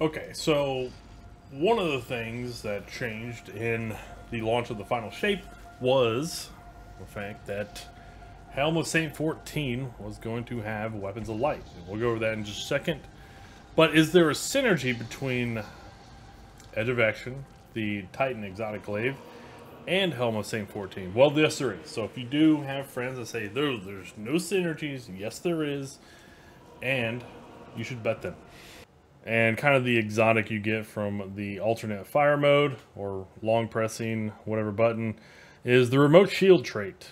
Okay, so one of the things that changed in the launch of the final shape was the fact that Helm of Saint 14 was going to have weapons of light. And we'll go over that in just a second. But is there a synergy between Edge of Action, the Titan Exotic Glaive, and Helm of Saint 14? Well, yes, there is. So if you do have friends that say there, there's no synergies, yes, there is, and you should bet them. And kind of the exotic you get from the alternate fire mode or long pressing whatever button is the remote shield trait.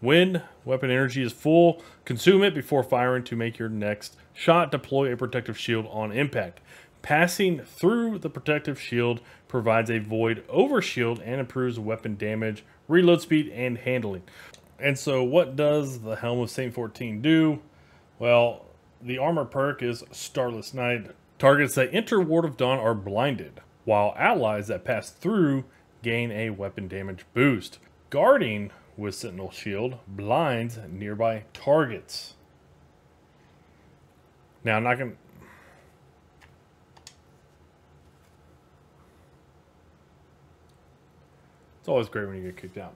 When weapon energy is full, consume it before firing to make your next shot. Deploy a protective shield on impact. Passing through the protective shield provides a void over shield and improves weapon damage, reload speed, and handling. And so what does the Helm of Saint 14 do? Well, the armor perk is Starless Night. Targets that enter Ward of Dawn are blinded, while allies that pass through gain a weapon damage boost. Guarding with Sentinel Shield blinds nearby targets. Now, I'm not going to... It's always great when you get kicked out.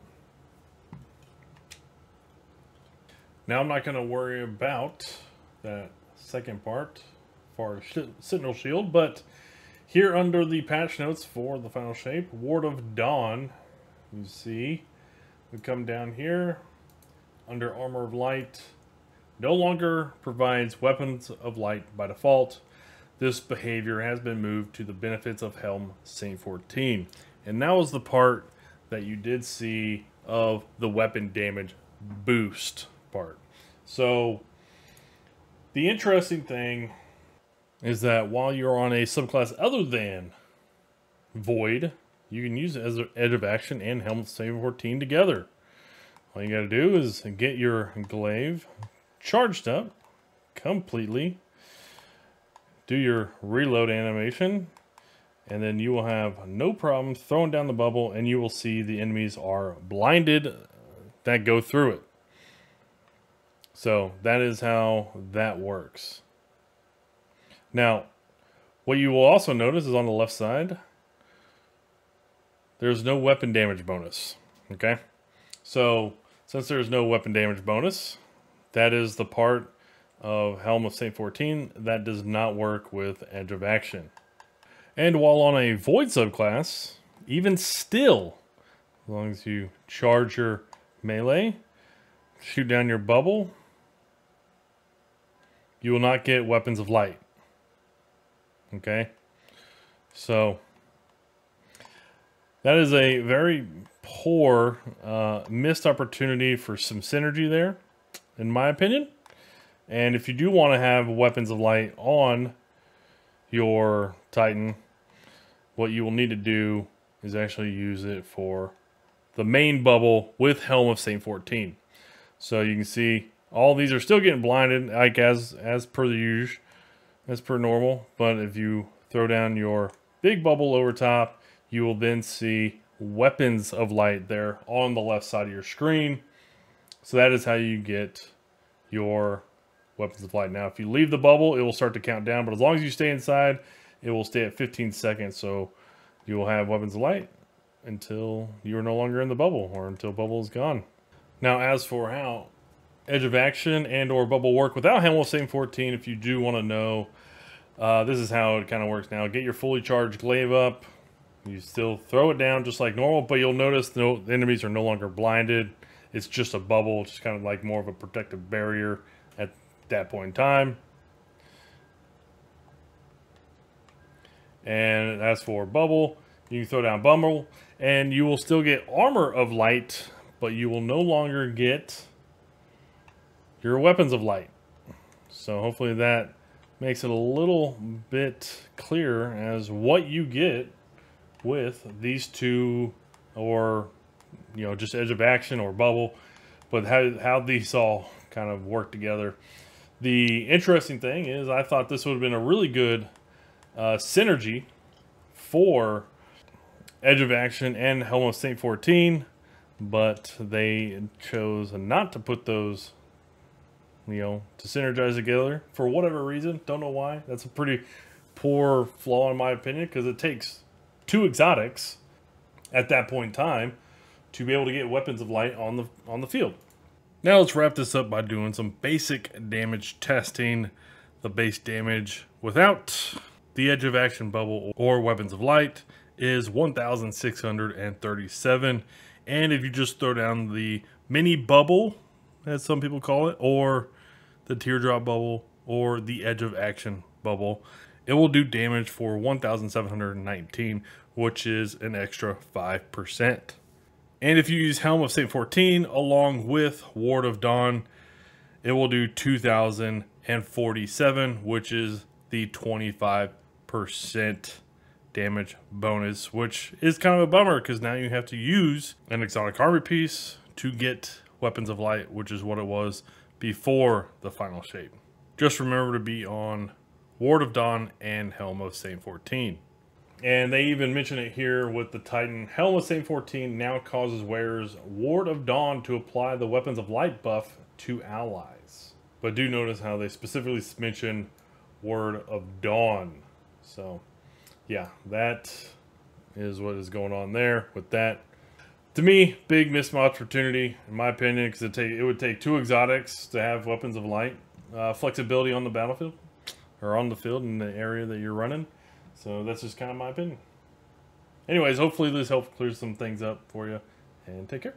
Now, I'm not going to worry about that second part for Sentinel Shield, but here under the patch notes for the final shape, Ward of Dawn, you see, we come down here, under Armor of Light, no longer provides weapons of light by default. This behavior has been moved to the benefits of Helm Saint 14. And that was the part that you did see of the weapon damage boost part. So the interesting thing is that while you're on a subclass other than Void, you can use it as an edge of action and Helm Saint 14 together. All you gotta do is get your glaive charged up completely, do your reload animation, and then you will have no problem throwing down the bubble and you will see the enemies are blinded that go through it. So that is how that works. Now, what you will also notice is on the left side, there's no weapon damage bonus. Okay? So, since there's no weapon damage bonus, that is the part of Helm of Saint 14 that does not work with Edge of Action. And while on a Void subclass, even still, as long as you charge your melee, shoot down your bubble, you will not get Weapons of Light. Okay? So, that is a very poor uh, missed opportunity for some synergy there, in my opinion. And if you do want to have Weapons of Light on your Titan, what you will need to do is actually use it for the main bubble with Helm of Saint 14. So you can see all these are still getting blinded, like as as per the usual, as per normal. But if you throw down your big bubble over top, you will then see weapons of light there on the left side of your screen. So that is how you get your weapons of light. Now, if you leave the bubble, it will start to count down, but as long as you stay inside, it will stay at 15 seconds. So you will have weapons of light until you are no longer in the bubble or until bubble is gone. Now, as for how edge of action and or bubble work without of Saint 14, if you do want to know, uh, this is how it kind of works now. Get your fully charged glaive up, you still throw it down just like normal, but you'll notice no, the enemies are no longer blinded. It's just a bubble, just kind of like more of a protective barrier at that point in time. And as for bubble, you can throw down bubble, and you will still get armor of light, but you will no longer get your weapons of light. So hopefully that makes it a little bit clearer as what you get with these two or you know just edge of action or bubble but how, how these all kind of work together the interesting thing is i thought this would have been a really good uh, synergy for edge of action and helm saint 14 but they chose not to put those you know to synergize together for whatever reason don't know why that's a pretty poor flaw in my opinion because it takes two exotics at that point in time to be able to get weapons of light on the on the field. Now let's wrap this up by doing some basic damage testing. The base damage without the edge of action bubble or weapons of light is 1637 and if you just throw down the mini bubble as some people call it or the teardrop bubble or the edge of action bubble. It will do damage for 1719 which is an extra 5% and if you use helm of saint 14 along with ward of dawn it will do 2047 which is the 25 percent damage bonus, which is kind of a bummer because now you have to use an exotic armor piece to get weapons of light, which is what it was before the final shape. Just remember to be on Ward of Dawn and Helm of Saint 14. And they even mention it here with the Titan. Helm of Saint 14 now causes wearers Ward of Dawn to apply the Weapons of Light buff to allies. But do notice how they specifically mention Ward of Dawn. So yeah, that is what is going on there with that. To me, big missed opportunity, in my opinion, because it, it would take two exotics to have weapons of light. Uh, flexibility on the battlefield, or on the field in the area that you're running. So that's just kind of my opinion. Anyways, hopefully this helps clear some things up for you, and take care.